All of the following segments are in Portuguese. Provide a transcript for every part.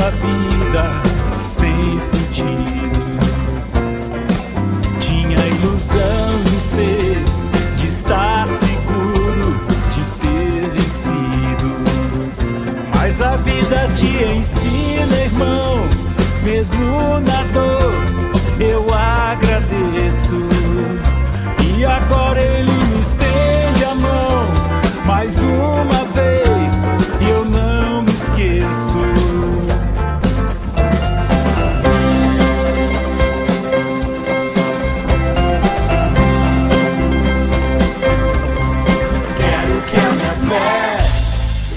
a vida sem sentido. Tinha a ilusão de ser, de estar seguro, de ter vencido. Mas a vida te ensina.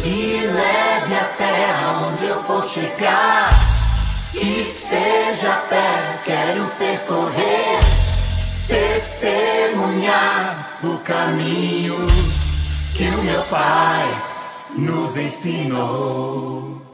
Me leve até onde eu for chegar. Que seja pé, quero percorrer, testemunhar o caminho que o meu Pai nos ensinou.